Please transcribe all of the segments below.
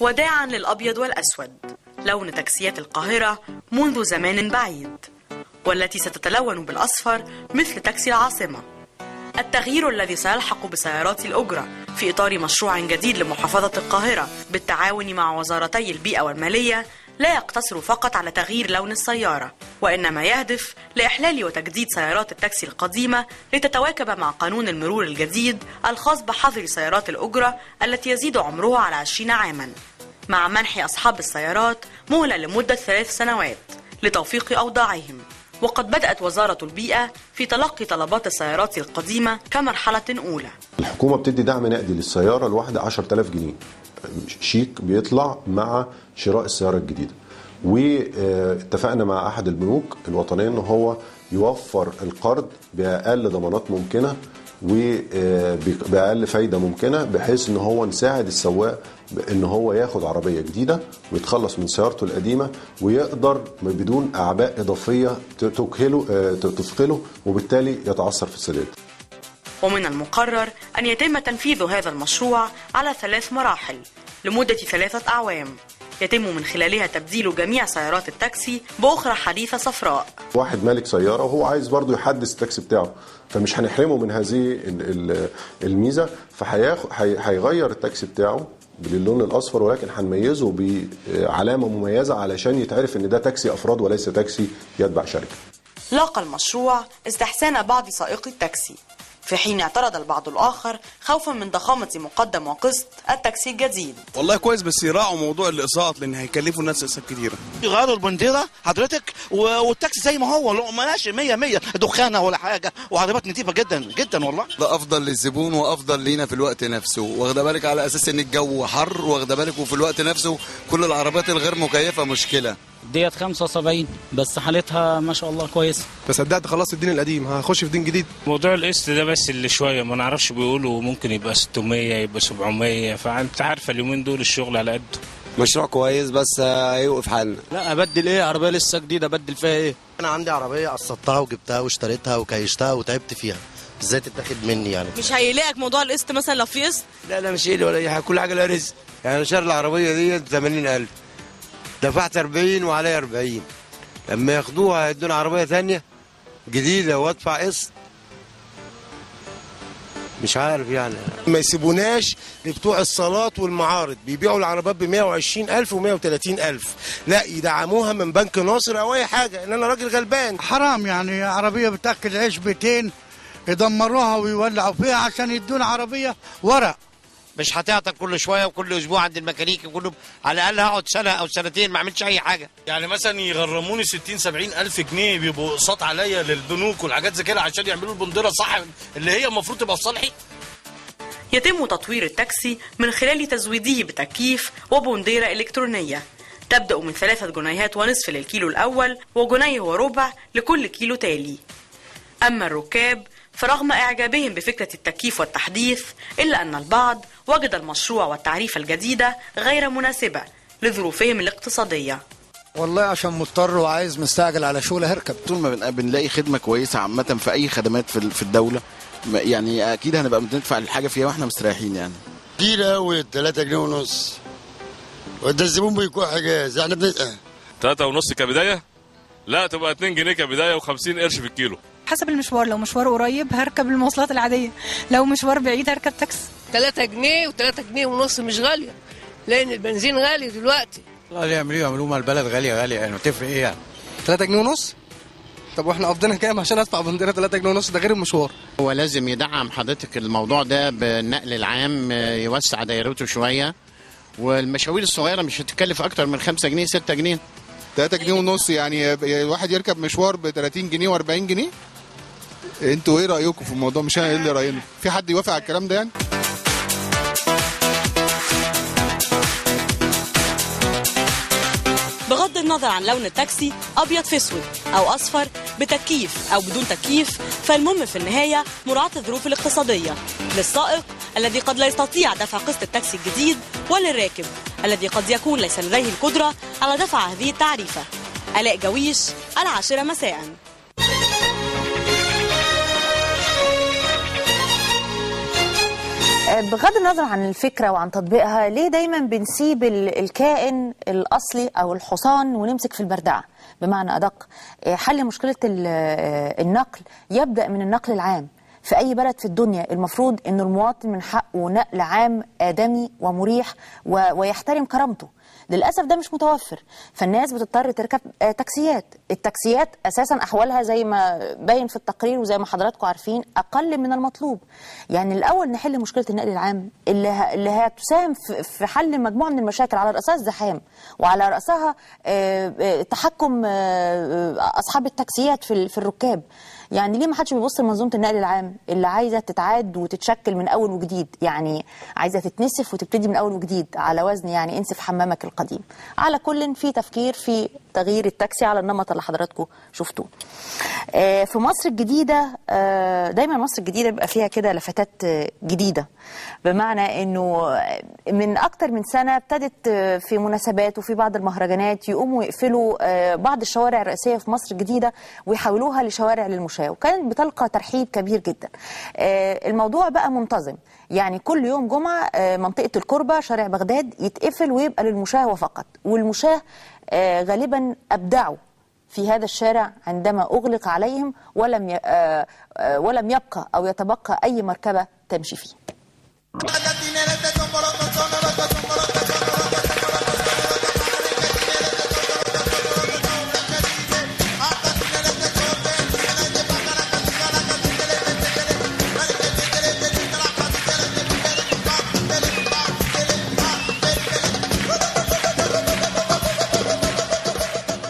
وداعا للأبيض والأسود لون تاكسيات القاهرة منذ زمان بعيد والتي ستتلون بالأصفر مثل تاكسي العاصمة. التغيير الذي سيلحق بسيارات الأجرة في إطار مشروع جديد لمحافظة القاهرة بالتعاون مع وزارتي البيئة والمالية لا يقتصر فقط على تغيير لون السيارة وإنما يهدف لإحلال وتجديد سيارات التاكسي القديمة لتتواكب مع قانون المرور الجديد الخاص بحظر سيارات الأجرة التي يزيد عمرها على 20 عاما. مع منح أصحاب السيارات مهلة لمدة ثلاث سنوات لتوفيق أوضاعهم. وقد بدأت وزارة البيئة في تلقي طلبات السيارات القديمة كمرحلة أولى. الحكومة بتدي دعم نقدي للسيارة الواحدة 10000 جنيه. شيك بيطلع مع شراء السيارة الجديدة. واتفقنا مع أحد البنوك الوطنية إن هو يوفر القرض بأقل ضمانات ممكنة وباقل فايدة ممكنة بحيث إن هو نساعد السواق إن هو ياخد عربية جديدة ويتخلص من سيارته القديمة ويقدر بدون أعباء إضافية تكهله تثقله وبالتالي يتعثر في السداد. ومن المقرر أن يتم تنفيذ هذا المشروع على ثلاث مراحل لمدة ثلاثة أعوام يتم من خلالها تبديل جميع سيارات التاكسي بأخرى حديثة صفراء. واحد مالك سيارة وهو عايز برضه يحدث التاكسي بتاعه فمش هنحرمه من هذه ال- ال- الميزة فهيغير التاكسي بتاعه باللون الأصفر ولكن هنميزه بعلامة مميزة علشان يتعرف إن ده تاكسي أفراد وليس تاكسي يتبع شركة. لاقى المشروع استحسان بعض سائقي التاكسي. في حين اعترض البعض الآخر خوفا من ضخامة مقدم وقسط التاكسي الجديد. والله كويس بس يراعوا موضوع الاقساط لأن هيكلفوا الناس اقساط كتيرة. يغيروا البنديرة حضرتك والتاكسي زي ما هو لو ماشي 100 100 دخانة ولا حاجة وعربيات نظيفه جدا جدا والله. ده أفضل للزبون وأفضل لينا في الوقت نفسه. واخدة بالك على أساس إن الجو حر واخدة بالك وفي الوقت نفسه كل العربيات الغير مكيفة مشكلة. ديت 75 بس حالتها ما شاء الله كويسة. فصدقت خلاص الدين القديم هخش في دين جديد. موضوع القسط ده بس اللي شوية ما نعرفش بيقولوا ممكن يبقى 600 يبقى 700 فأنت عارفه اليومين دول الشغل على قده. مشروع كويس بس هيوقف حالنا. لا أبدل إيه؟ عربية لسه جديدة أبدل فيها إيه؟ أنا عندي عربية قسطتها وجبتها واشتريتها وكيشتها وتعبت فيها. إزاي تتاخد مني يعني. مش هيلاقيك موضوع القسط مثلا لو في قسط؟ لا لا مش ايدي ولا أي حاجة كل حاجة لها رزق. يعني أنا شاري العربية دي 80000 دفعت 40 وعليا 40 لما ياخدوها هيدونا عربية ثانية جديدة وادفع قسط. مش عارف يعني. ما يسيبوناش لبتوع الصالات والمعارض. بيبيعوا العربيات ب 120000 و 130000 لا يدعموها من بنك ناصر أو أي حاجة ان أنا راجل غلبان. حرام يعني عربية بتأكل عيش بيتين يدمروها ويولعوا فيها عشان يدونا عربية ورق. مش هتعطل كل شوية وكل أسبوع عند الميكانيكي كله على الأقل هقعد سنة أو سنتين ما أعملش أي حاجة. يعني مثلا يغرموني 60 70 ألف جنيه بيبقوا أقساط عليا للبنوك والحاجات زي كده عشان يعملوا البنديره صح اللي هي المفروض تبقى في صالحي؟ يتم تطوير التاكسي من خلال تزويده بتكييف وبنديرة إلكترونية. تبدأ من ثلاثة جنيهات ونصف للكيلو الأول وجنيه وربع لكل كيلو تالي. أما الركاب فرغم إعجابهم بفكرة التكييف والتحديث إلا أن البعض وجد المشروع والتعريفة الجديدة غير مناسبة لظروفهم الاقتصادية. والله عشان مضطر وعايز مستعجل على شغل هركب. طول ما بن- بنلاقي خدمة كويسة عامة في أي خدمات في ال- في الدولة. يعني أكيد هنبقى بندفع الحاجة فيها وإحنا مستريحين يعني. كتير قوي 3 جنيه ونص. وده الزبون بيكون حجاز إحنا بنسأل تلاتة ونص كبداية؟ لا تبقى 2 جنيه كبداية و50 قرش في الكيلو. حسب المشوار. لو مشوار قريب هركب المواصلات العادية. لو مشوار بعيد هركب تاكسي. 3 جنيه و3 جنيه ونص مش غالية لأن البنزين غالي دلوقتي. لا يعملوا يعملوا ما البلد غالية غالية يعني تفرق إيه يعني؟ 3 جنيه ونص؟ طب وإحنا قبضنا كام عشان أدفع بنديره 3 جنيه ونص؟ ده غير المشوار. هو لازم يدعم حضرتك الموضوع ده بالنقل العام يوسع دايرته شوية. والمشاوير الصغيرة مش هتكلف أكتر من 5 جنيه 6 جنيه. 3 جنيه ونص يعني الواحد يركب مشوار ب 30 جنيه و40 جنيه؟ أنتوا إيه رأيكم في الموضوع؟ مش أنا إيه اللي رأينا؟ في حد يوافق على الكلام ده يعني؟ النظر عن لون التاكسي أبيض في أسود أو أصفر بتكييف أو بدون تكييف فالمهم في النهاية مراعاة الظروف الاقتصادية للسائق الذي قد لا يستطيع دفع قسط التاكسي الجديد وللراكب الذي قد يكون ليس لديه القدرة على دفع هذه التعريفة. آلاء جويش العاشرة مساءً. بغض النظر عن الفكرة وعن تطبيقها ليه دايما بنسيب ال- الكائن الأصلي أو الحصان ونمسك في البردعة؟ بمعنى أدق آه، حل مشكلة آه، النقل يبدأ من النقل العام. في أي بلد في الدنيا المفروض أن المواطن من حقه نقل عام آدمي ومريح و- ويحترم كرامته. للأسف ده مش متوفر. فالناس بتضطر تركب آه، تاكسيات. التاكسيات أساسا أحوالها زي ما باين في التقرير وزي ما حضراتكم عارفين أقل من المطلوب. يعني الأول نحل مشكلة النقل العام اللي. اللي هتساهم في... حل مجموعة من المشاكل على رأسها الزحام وعلى رأسها آه، آه، تحكم أصحاب التاكسيات في, ال... في الركاب. يعني ليه ما حدش بيبص لمنظومة النقل العام؟ اللي عايزة تتعاد وتتشكل من أول وجديد. يعني عايزة تتنسف وتبتدي من أول وجديد على وزن يعني انسف حمامك القديم. على كل في تفكير في تغيير التاكسي على النمط اللي حضراتكم شفتوه. آه، في مصر الجديدة آه، دايما مصر الجديدة بيبقى فيها كده لفتات آه، جديدة. بمعنى إنه من أكتر من سنة ابتدت في مناسبات وفي بعض المهرجانات يقوموا يقفلوا بعض الشوارع الرئيسية في مصر الجديدة ويحولوها لشوارع للمشاة. وكانت بتلقى ترحيب كبير جدا. الموضوع بقى منتظم. يعني كل يوم جمعة منطقة الكربه شارع بغداد يتقفل ويبقى للمشاة وفقط. والمشاة آه، غالبا أبدعوا في هذا الشارع عندما أغلق عليهم ولم. آه، آه، ولم يبقى أو يتبقى أي مركبة تمشي فيه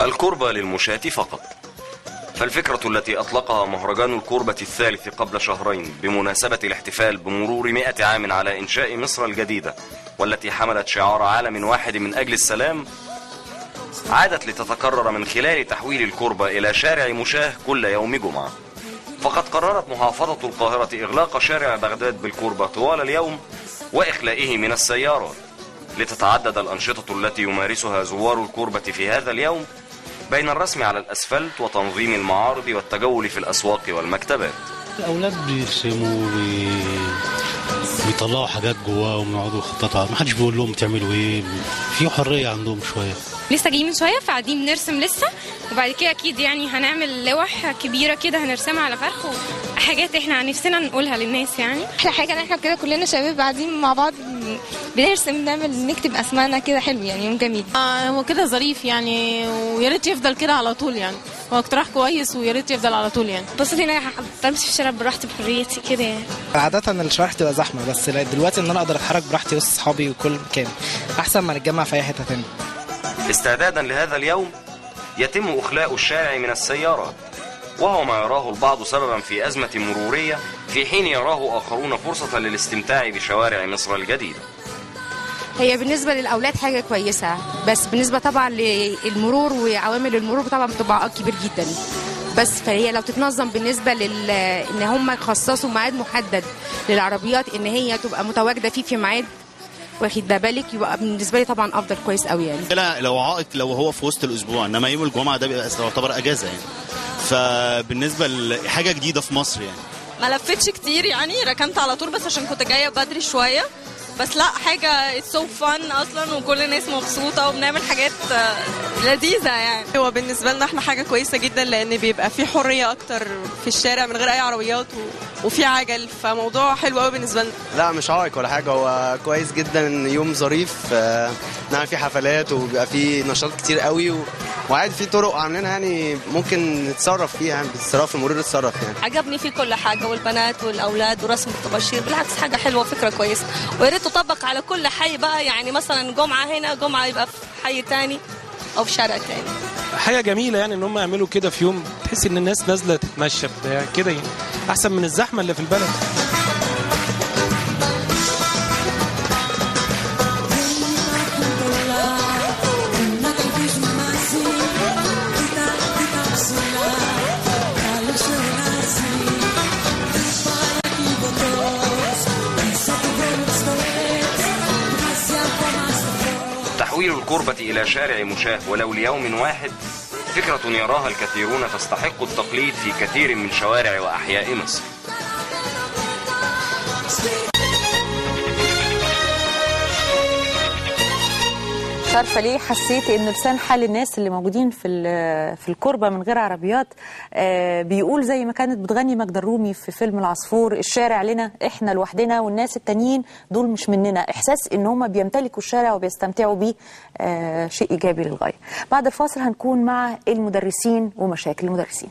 الكربة للمشاة فقط. فالفكرة التي أطلقها مهرجان الكربة الثالث قبل شهرين بمناسبة الاحتفال بمرور مئة عام على إنشاء مصر الجديدة والتي حملت شعار عالم واحد من أجل السلام عادت لتتكرر من خلال تحويل الكربة إلى شارع مشاة كل يوم جمعة. فقد قررت محافظة القاهرة إغلاق شارع بغداد بالكربة طوال اليوم وإخلائه من السيارات. لتتعدد الأنشطة التي يمارسها زوار الكربة في هذا اليوم بين الرسم على الأسفلت وتنظيم المعارض والتجول في الأسواق والمكتبات. الأولاد بيرسموا بي... بيطلعوا حاجات جواهم يقعدوا يخططوا. ما حدش بيقول لهم تعملوا إيه. في حرية عندهم شوية. لسه جايين من شوية فقاعدين بنرسم لسه. وبعد كده أكيد يعني هنعمل لوح كبيرة كده هنرسمها على فرخ وحاجات إحنا نفسنا نقولها للناس يعني. أحلى حاجة ان إحنا كده كلنا شباب قاعدين مع بعض بنرسم نعمل نكتب اسمائنا كده حلو يعني يوم جميل. آه هو كده ظريف يعني ويا ريت يفضل كده على طول يعني. هو اقتراح كويس ويا ريت يفضل على طول يعني. بس أنا بمشي في الشارع براحتي بحريتي كده يعني. عادة الشوارع بتبقى زحمة بس دلوقتي إن أنا أقدر أتحرك براحتي وسط اصحابي وكل مكان أحسن ما نتجمع في أي حتة تانية. استعدادا لهذا اليوم يتم إخلاء الشارع من السيارات. وهو ما يراه البعض سببا في أزمة مرورية في حين يراه آخرون فرصة للاستمتاع بشوارع مصر الجديدة. هي بالنسبة للأولاد حاجة كويسة بس بالنسبة طبعا للمرور وعوامل المرور طبعا بتبقى كبير جدا. بس فهي لو تتنظم بالنسبة لل إن هم يخصصوا ميعاد محدد للعربيات إن هي تبقى متواجدة فيه في ميعاد واخد ده بالك يبقى بالنسبة لي طبعا أفضل كويس قوي يعني. لا لو عائق لو هو في وسط الأسبوع إنما يوم الجمعة ده بيبقى يعتبر أجازة يعني. فبالنسبة لحاجة جديدة في مصر يعني. ما لفتش كتير يعني ركنت على طول بس عشان كنت جاية بدري شوية. بس لا حاجة سو فن أصلا وكل الناس مبسوطة وبنعمل حاجات آه، لذيذة يعني. هو بالنسبة لنا إحنا حاجة كويسة جدا لأن بيبقى في حرية أكتر في الشارع من غير أي عربيات و... وفي عجل. فموضوع حلو قوي بالنسبة لنا. لا مش عائق ولا حاجة. هو كويس جدا يوم ظريف آه، نعمل فيه حفلات وبيبقى فيه نشاط كتير قوي و... وعادي في طرق عاملينها يعني ممكن نتصرف فيها يعني باتصرف المرور يتصرف يعني. عجبني فيه كل حاجة والبنات والأولاد ورسم الطباشير بالعكس حاجة حلوة فكره كويسة. ويا ريت تطبق على كل حي بقى يعني مثلا جمعة هنا جمعة يبقى في حي تاني أو في شارع تاني. حاجة جميلة يعني إن هم يعملوا كده في يوم تحس إن الناس نازلة تتمشى بتاع كده يعني أحسن من الزحمة اللي في البلد. تحويل الكربة إلى شارع مشاه ولو ليوم واحد فكرة يراها الكثيرون تستحق التقليد في كثير من شوارع وأحياء مصر. عارفه ليه حسيت إن لسان حال الناس اللي موجودين في في الكربه من غير عربيات آه، بيقول زي ما كانت بتغني ماجدة الرومي في فيلم العصفور الشارع لنا إحنا لوحدنا والناس التانيين دول مش مننا. إحساس إن هم بيمتلكوا الشارع وبيستمتعوا بيه آه، شيء إيجابي للغاية. بعد الفاصل هنكون مع المدرسين ومشاكل المدرسين.